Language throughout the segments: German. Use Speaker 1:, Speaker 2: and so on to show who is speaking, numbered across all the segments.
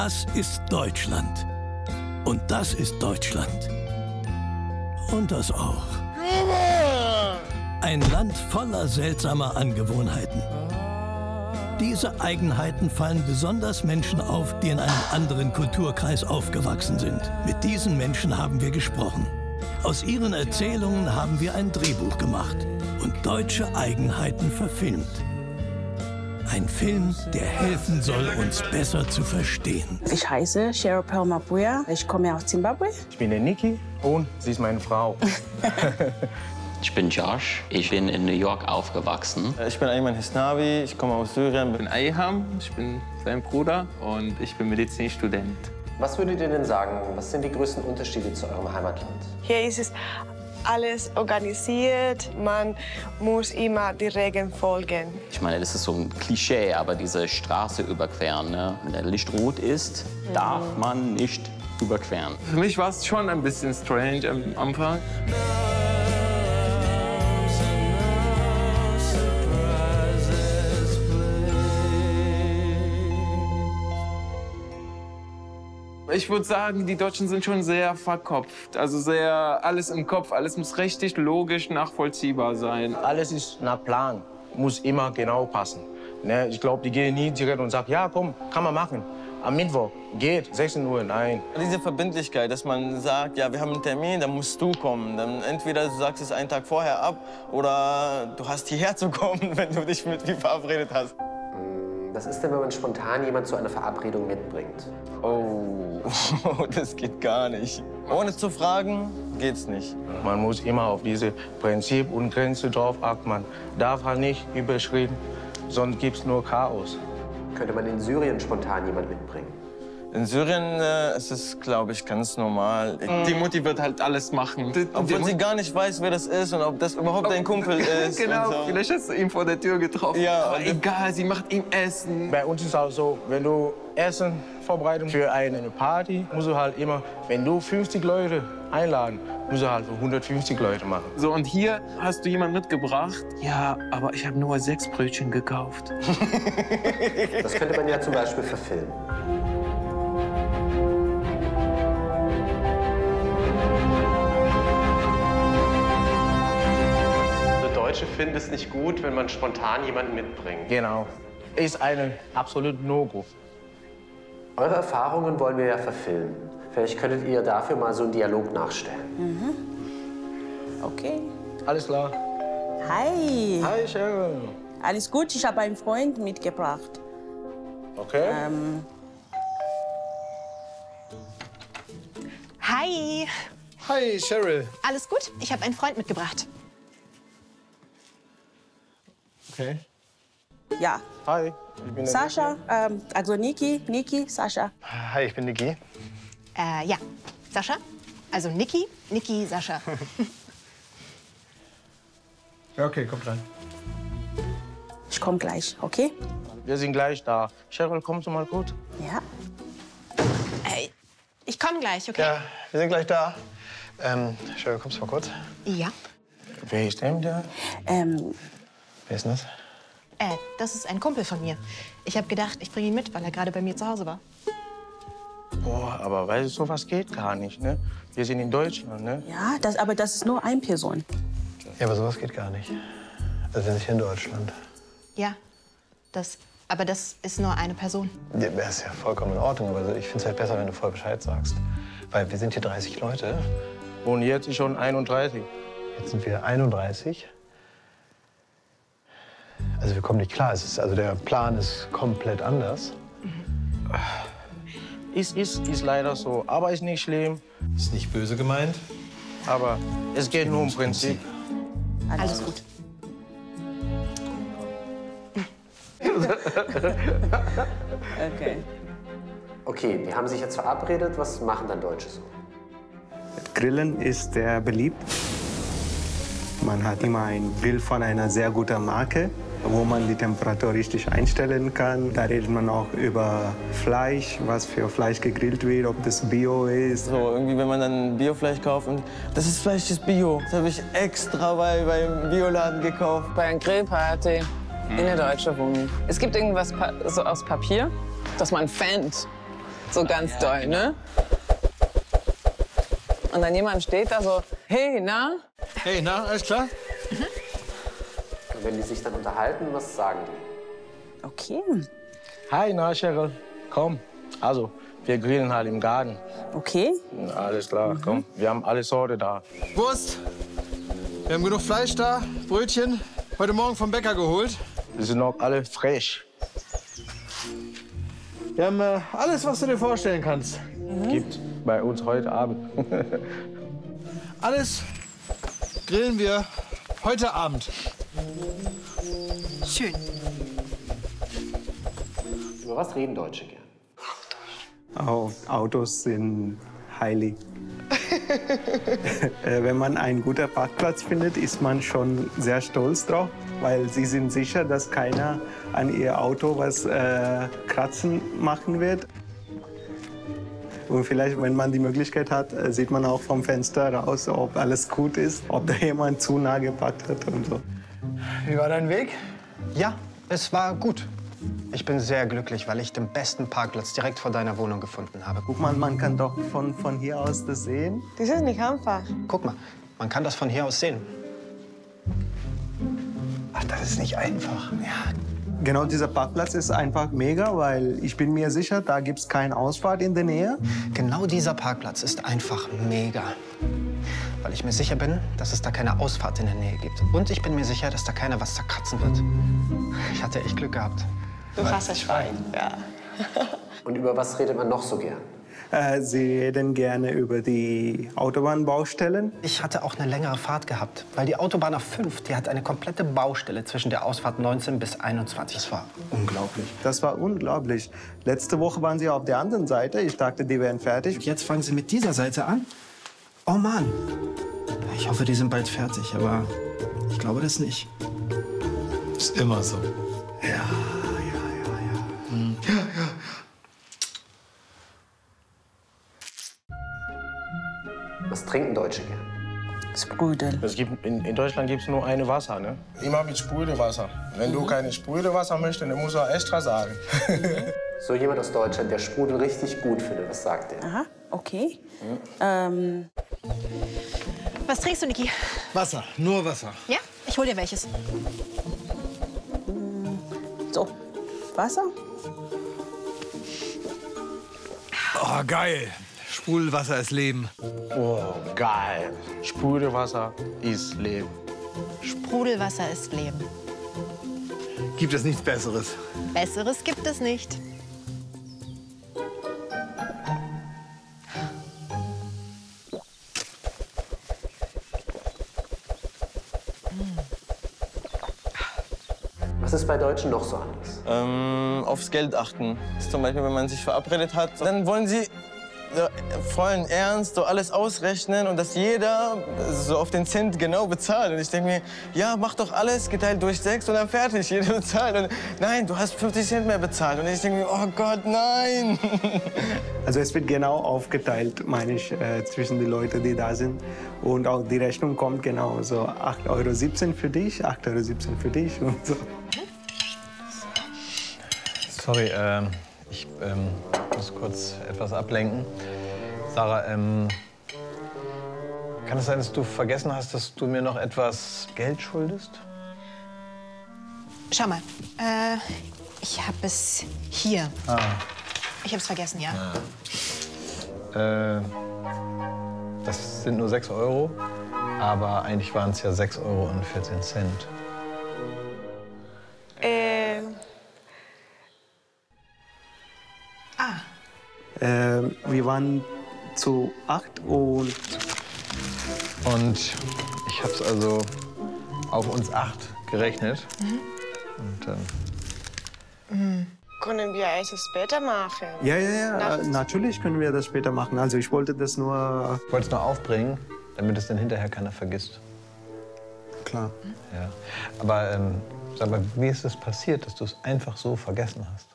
Speaker 1: Das ist Deutschland. Und das ist Deutschland. Und das auch. Ein Land voller seltsamer Angewohnheiten. Diese Eigenheiten fallen besonders Menschen auf, die in einem anderen Kulturkreis aufgewachsen sind. Mit diesen Menschen haben wir gesprochen. Aus ihren Erzählungen haben wir ein Drehbuch gemacht und deutsche Eigenheiten verfilmt. Ein Film, der helfen soll, uns besser zu verstehen.
Speaker 2: Ich heiße Cheryl Pearl Mapuya. Ich komme aus Zimbabwe.
Speaker 3: Ich bin der Niki und sie ist meine Frau.
Speaker 4: Ich bin Josh. Ich bin in New York aufgewachsen.
Speaker 5: Ich bin Ayman Hisnawi. Ich komme aus Syrien.
Speaker 6: Ich bin Ayham. Ich bin sein Bruder und ich bin Medizinstudent.
Speaker 7: Was würdet ihr denn sagen? Was sind die größten Unterschiede zu eurem Heimatland?
Speaker 8: Hier ist es alles organisiert. Man muss immer die Regeln folgen.
Speaker 4: Ich meine, das ist so ein Klischee, aber diese Straße überqueren, ne? wenn der Licht rot ist, darf man nicht überqueren.
Speaker 6: Für mich war es schon ein bisschen strange am Anfang. Ich würde sagen, die Deutschen sind schon sehr verkopft. Also sehr alles im Kopf, alles muss richtig, logisch, nachvollziehbar sein.
Speaker 3: Alles ist nach Plan, muss immer genau passen. Ne? Ich glaube, die gehen nie direkt und sagen, ja, komm, kann man machen. Am Mittwoch geht, 16 Uhr, nein.
Speaker 5: Diese Verbindlichkeit, dass man sagt, ja, wir haben einen Termin, dann musst du kommen. Dann entweder du sagst es einen Tag vorher ab oder du hast hierher zu kommen, wenn du dich mit mir verabredet hast.
Speaker 7: Was ist denn, wenn man spontan jemand zu einer Verabredung mitbringt?
Speaker 5: Oh, das geht gar nicht. Ohne zu fragen geht's nicht.
Speaker 3: Man muss immer auf diese Prinzip und Grenze drauf achten. Man darf halt nicht überschreiten, sonst gibt's nur Chaos.
Speaker 7: Könnte man in Syrien spontan jemand mitbringen?
Speaker 5: In Syrien äh, ist es, glaube ich, ganz normal.
Speaker 6: Die Mutti wird halt alles machen. Die,
Speaker 5: Obwohl
Speaker 6: die
Speaker 5: sie gar nicht weiß, wer das ist und ob das überhaupt dein Kumpel ist.
Speaker 6: genau,
Speaker 5: so.
Speaker 6: vielleicht hast du ihn vor der Tür getroffen.
Speaker 5: Ja,
Speaker 6: aber egal, sie macht ihm Essen.
Speaker 3: Bei uns ist auch so, wenn du Essen vorbereitest für eine Party, musst du halt immer, wenn du 50 Leute einladen, musst du halt für 150 Leute machen.
Speaker 6: So, und hier hast du jemanden mitgebracht. Ja, aber ich habe nur sechs Brötchen gekauft.
Speaker 7: Das könnte man ja zum Beispiel verfilmen. Also Deutsche finden es nicht gut, wenn man spontan jemanden mitbringt.
Speaker 3: Genau. Ist eine absolut No-Go.
Speaker 7: Eure Erfahrungen wollen wir ja verfilmen. Vielleicht könntet ihr dafür mal so einen Dialog nachstellen.
Speaker 2: Okay.
Speaker 3: Alles klar.
Speaker 2: Hi.
Speaker 3: Hi, Sharon.
Speaker 2: Alles gut? Ich habe einen Freund mitgebracht.
Speaker 3: Okay.
Speaker 2: Ähm,
Speaker 9: Hi.
Speaker 10: Hi, Cheryl.
Speaker 9: Alles gut? Ich habe einen Freund mitgebracht.
Speaker 10: Okay.
Speaker 2: ja.
Speaker 3: Hi. Ich bin
Speaker 2: Sascha, ähm, also Niki, Niki, Sascha.
Speaker 10: Hi, ich bin Niki.
Speaker 9: Äh, ja. Sascha? Also Niki, Niki, Sascha.
Speaker 10: Ja, okay, kommt rein.
Speaker 2: Ich komme gleich, okay?
Speaker 3: Wir sind gleich da. Cheryl, kommst du mal kurz?
Speaker 2: Ja.
Speaker 9: Ich komme gleich, okay?
Speaker 10: Ja, wir sind gleich da. Ähm, Cheryl, kommst du mal kurz?
Speaker 9: Ja.
Speaker 3: Wer ist denn der?
Speaker 2: Ähm,
Speaker 10: Wer ist denn das?
Speaker 9: Äh, das ist ein Kumpel von mir. Ich habe gedacht, ich bringe ihn mit, weil er gerade bei mir zu Hause war.
Speaker 3: Boah, aber weißt du, sowas geht gar nicht, ne? Wir sind in Deutschland, ne?
Speaker 2: ja, das, aber das ist nur eine Person.
Speaker 10: Ja, aber sowas geht gar nicht. Also wir sind nicht in Deutschland.
Speaker 9: Ja. Das, aber das ist nur eine Person.
Speaker 10: Ja, das ist ja vollkommen in Ordnung, aber ich finde es halt besser, wenn du voll Bescheid sagst. Weil wir sind hier 30 Leute.
Speaker 3: Und jetzt ist schon 31.
Speaker 10: Jetzt sind wir 31. Also wir kommen nicht klar. Es ist, also der Plan ist komplett anders.
Speaker 3: Ist, ist, ist leider so. Aber ist nicht schlimm.
Speaker 10: Ist nicht böse gemeint.
Speaker 3: Aber es geht nur um Prinzip.
Speaker 9: Alles gut.
Speaker 2: Okay.
Speaker 7: Okay, die haben sich jetzt verabredet. Was machen dann Deutsche so?
Speaker 11: Grillen ist sehr beliebt. Man hat immer ein Grill von einer sehr guten Marke, wo man die Temperatur richtig einstellen kann. Da redet man auch über Fleisch, was für Fleisch gegrillt wird, ob das Bio ist.
Speaker 5: So, irgendwie, wenn man dann Biofleisch kauft und das ist Fleisch ist Bio. Das habe ich extra bei, beim Bioladen gekauft.
Speaker 12: Bei einer Grillparty in der deutschen Wohnung. Es gibt irgendwas pa so aus Papier, das man fängt. So ganz doll, ne? Und dann jemand steht da so, hey, na?
Speaker 13: Hey, na, alles klar?
Speaker 7: Und wenn die sich dann unterhalten, was sagen die?
Speaker 2: Okay.
Speaker 3: Hi, na, Cheryl. Komm. Also, wir grillen halt im Garten.
Speaker 2: Okay.
Speaker 3: Alles klar, komm. Wir haben alle Sorte da.
Speaker 13: Wurst. Wir haben genug Fleisch da, Brötchen. Heute Morgen vom Bäcker geholt.
Speaker 3: Die sind noch alle frisch.
Speaker 13: Wir haben äh, alles, was du dir vorstellen kannst.
Speaker 3: Gibt bei uns heute Abend.
Speaker 13: Alles grillen wir heute Abend.
Speaker 9: Schön.
Speaker 7: Über was reden Deutsche gern?
Speaker 11: Auch Autos sind heilig. Äh, Wenn man einen guten Parkplatz findet, ist man schon sehr stolz drauf, weil sie sind sicher, dass keiner an ihr Auto was äh, kratzen machen wird. Und vielleicht, wenn man die Möglichkeit hat, äh, sieht man auch vom Fenster raus, ob alles gut ist, ob da jemand zu nah geparkt hat und so.
Speaker 10: Wie war dein Weg? Ja, es war gut. Ich bin sehr glücklich, weil ich den besten Parkplatz direkt vor deiner Wohnung gefunden habe.
Speaker 11: Guck mal, man kann doch von, von hier aus das sehen.
Speaker 8: Das ist nicht einfach.
Speaker 10: Guck mal, man kann das von hier aus sehen.
Speaker 11: Ach, das ist nicht einfach. Ja. Genau, dieser Parkplatz ist einfach mega, weil ich bin mir sicher, da gibt es keine Ausfahrt in der Nähe.
Speaker 10: Genau dieser Parkplatz ist einfach mega. Weil ich mir sicher bin, dass es da keine Ausfahrt in der Nähe gibt. Und ich bin mir sicher, dass da keiner was zerkratzen wird. Ich hatte echt Glück gehabt.
Speaker 8: Du hast das Schwein, ja.
Speaker 7: Und über was redet man noch so gern?
Speaker 11: Äh, sie reden gerne über die Autobahnbaustellen.
Speaker 10: Ich hatte auch eine längere Fahrt gehabt, weil die Autobahn A5, die hat eine komplette Baustelle zwischen der Ausfahrt 19 bis 21. Das war unglaublich.
Speaker 11: Das war unglaublich. Letzte Woche waren sie auf der anderen Seite. Ich dachte, die wären fertig.
Speaker 10: Jetzt fangen sie mit dieser Seite an? Oh Mann. Ich hoffe, die sind bald fertig, aber ich glaube das nicht.
Speaker 13: Ist immer so.
Speaker 7: Trinken Deutsche gern?
Speaker 2: Sprudel.
Speaker 3: Es gibt, in, in Deutschland gibt es nur eine Wasser, ne? Immer mit Sprudelwasser. Wenn du keine Sprudelwasser möchtest, dann musst du extra sagen.
Speaker 7: So jemand aus Deutschland, der Sprudel richtig gut findet, was sagt er?
Speaker 2: Aha, okay. Ähm,
Speaker 9: Was trinkst du, Niki?
Speaker 13: Wasser, nur Wasser.
Speaker 9: Ja? Ich hol dir welches.
Speaker 2: so, Wasser?
Speaker 13: Oh, geil. Sprudelwasser ist Leben.
Speaker 3: Oh, geil. Sprudelwasser ist Leben.
Speaker 9: Sprudelwasser ist Leben.
Speaker 13: Gibt es nichts Besseres?
Speaker 9: Besseres gibt es nicht.
Speaker 7: Was ist bei Deutschen noch so anders?
Speaker 5: Ähm, aufs Geld achten. Zum Beispiel, wenn man sich verabredet hat, dann wollen sie vollen Ernst so alles ausrechnen und dass jeder so auf den Cent genau bezahlt. Und ich denke mir, ja, mach doch alles geteilt durch sechs und dann fertig, jeder bezahlt. Und nein, du hast 50 Cent mehr bezahlt. Und ich denke mir, oh Gott, nein.
Speaker 11: Also es wird genau aufgeteilt, meine ich, äh, zwischen den Leuten, die da sind. Und auch die Rechnung kommt genau so 8,17 Euro für dich, 8,17 Euro für dich und so.
Speaker 10: Sorry, ähm, ich ähm, muss kurz etwas ablenken. Sarah, ähm, kann es sein, dass du vergessen hast, dass du mir noch etwas Geld schuldest?
Speaker 9: Schau mal. Äh, ich habe es hier.
Speaker 10: Ah.
Speaker 9: Ich habe es vergessen, ja.
Speaker 10: Äh, das sind nur 6 Euro, aber eigentlich waren es ja 6 Euro
Speaker 8: Äh,
Speaker 11: wir waren zu acht und
Speaker 10: Und ich habe es also auf uns acht gerechnet. Und dann
Speaker 8: Mhm. können wir es später machen?
Speaker 11: ja, ja, ja, äh, natürlich können wir das später machen. Also ich wollte das nur.
Speaker 10: Ich wollte es nur aufbringen, damit es dann hinterher keiner vergisst.
Speaker 11: Klar.
Speaker 10: Ja. Aber ähm, sag mal, wie ist es passiert, dass du es einfach so vergessen hast?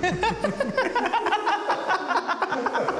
Speaker 10: ハハハ